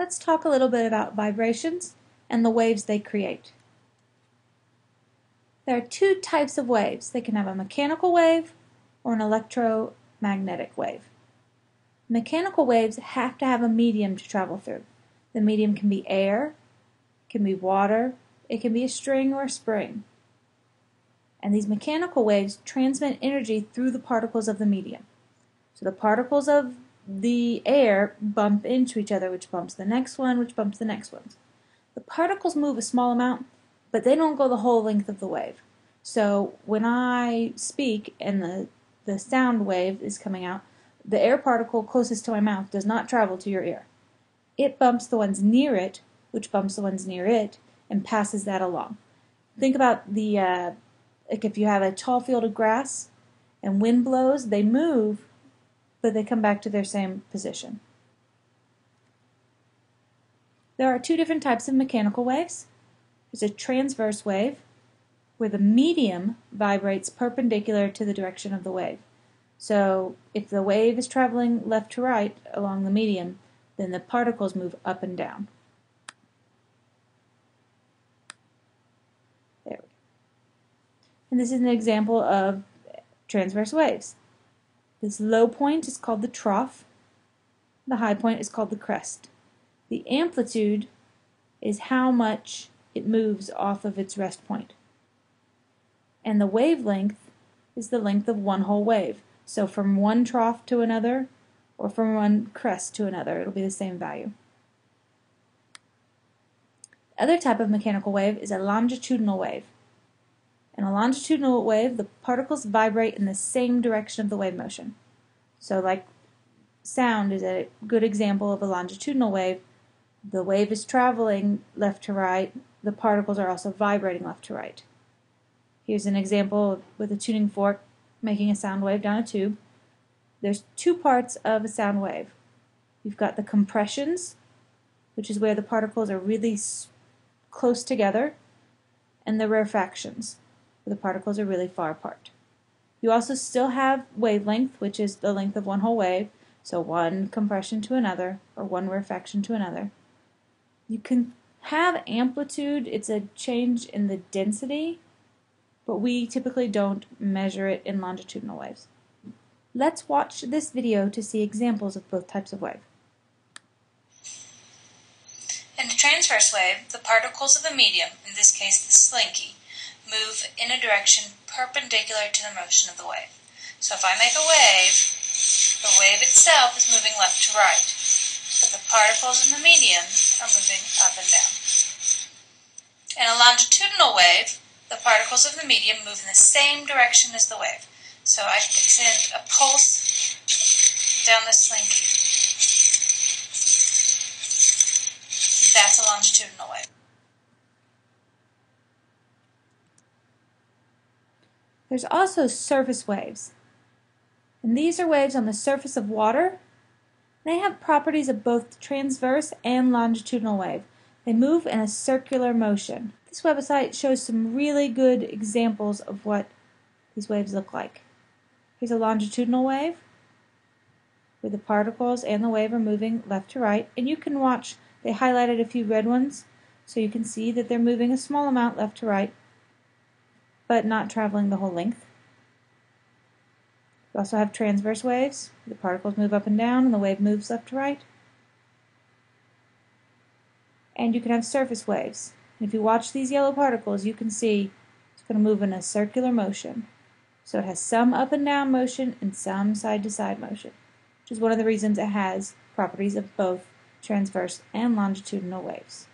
Let's talk a little bit about vibrations and the waves they create. There are two types of waves. They can have a mechanical wave or an electromagnetic wave. Mechanical waves have to have a medium to travel through. The medium can be air, can be water, it can be a string or a spring. And these mechanical waves transmit energy through the particles of the medium. So the particles of the air bump into each other, which bumps the next one, which bumps the next one. The particles move a small amount, but they don't go the whole length of the wave. So when I speak and the, the sound wave is coming out, the air particle closest to my mouth does not travel to your ear. It bumps the ones near it, which bumps the ones near it, and passes that along. Think about the, uh, like if you have a tall field of grass and wind blows, they move, but they come back to their same position. There are two different types of mechanical waves. There's a transverse wave, where the medium vibrates perpendicular to the direction of the wave. So if the wave is traveling left to right along the medium, then the particles move up and down. There. And this is an example of transverse waves. This low point is called the trough. The high point is called the crest. The amplitude is how much it moves off of its rest point. And the wavelength is the length of one whole wave. So from one trough to another, or from one crest to another, it'll be the same value. The other type of mechanical wave is a longitudinal wave. In a longitudinal wave, the particles vibrate in the same direction of the wave motion. So like sound is a good example of a longitudinal wave. The wave is traveling left to right, the particles are also vibrating left to right. Here's an example with a tuning fork making a sound wave down a tube. There's two parts of a sound wave. You've got the compressions, which is where the particles are really close together, and the rarefactions, the particles are really far apart. You also still have wavelength, which is the length of one whole wave, so one compression to another, or one rarefaction to another. You can have amplitude, it's a change in the density, but we typically don't measure it in longitudinal waves. Let's watch this video to see examples of both types of wave. In the transverse wave, the particles of the medium, in this case the slinky, move in a direction perpendicular to the motion of the wave. So if I make a wave, the wave itself is moving left to right, but the particles in the medium are moving up and down. In a longitudinal wave, the particles of the medium move in the same direction as the wave. So I can send a pulse down the slinky. That's a longitudinal wave. There's also surface waves. And these are waves on the surface of water. They have properties of both transverse and longitudinal wave. They move in a circular motion. This website shows some really good examples of what these waves look like. Here's a longitudinal wave where the particles and the wave are moving left to right. And you can watch, they highlighted a few red ones, so you can see that they're moving a small amount left to right, but not traveling the whole length. We also have transverse waves. The particles move up and down, and the wave moves left to right. And you can have surface waves. And if you watch these yellow particles, you can see it's going to move in a circular motion. So it has some up and down motion and some side to side motion, which is one of the reasons it has properties of both transverse and longitudinal waves.